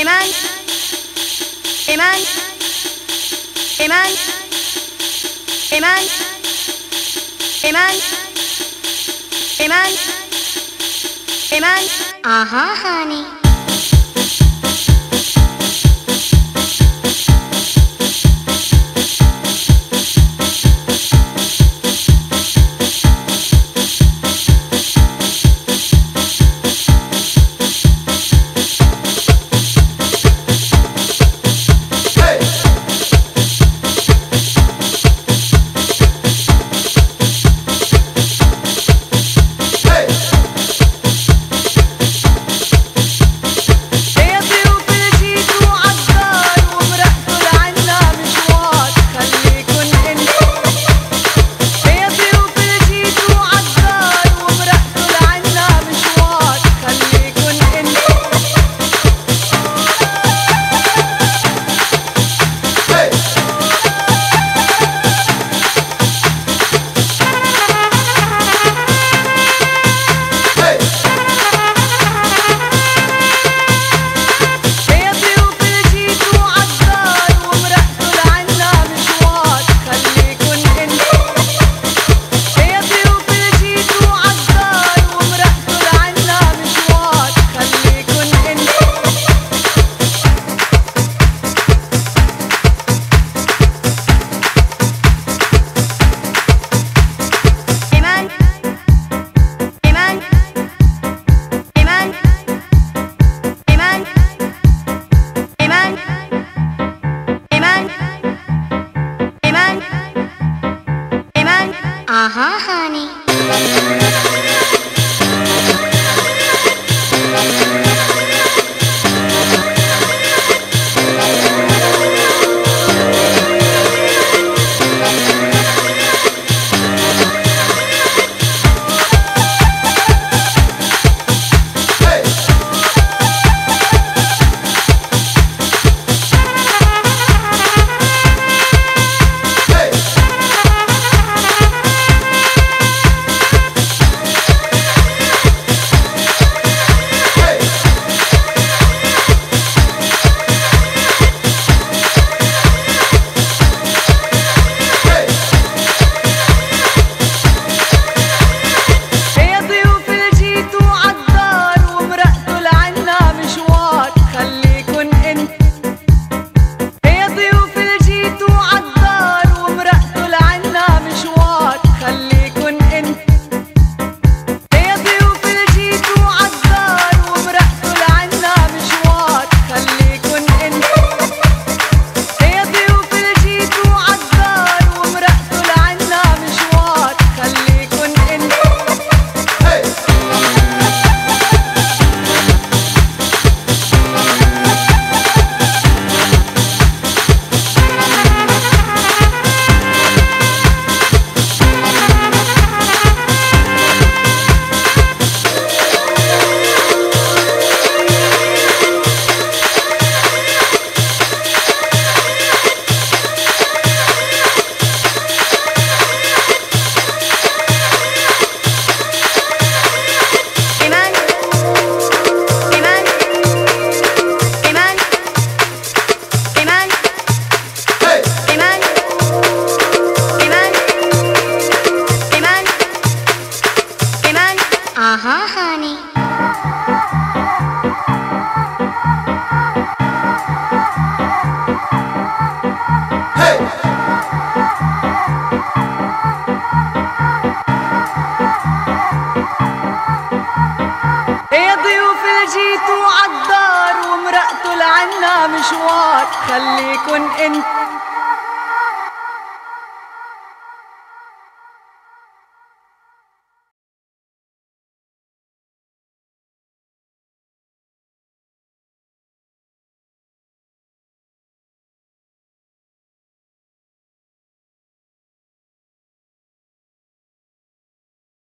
Eman Eman Eman Eman Eman Eman Eman Aha honey ఆహాహాని آها هاني جيتوا عالدار ومرقتوا لعنا مشوار. خليكن انت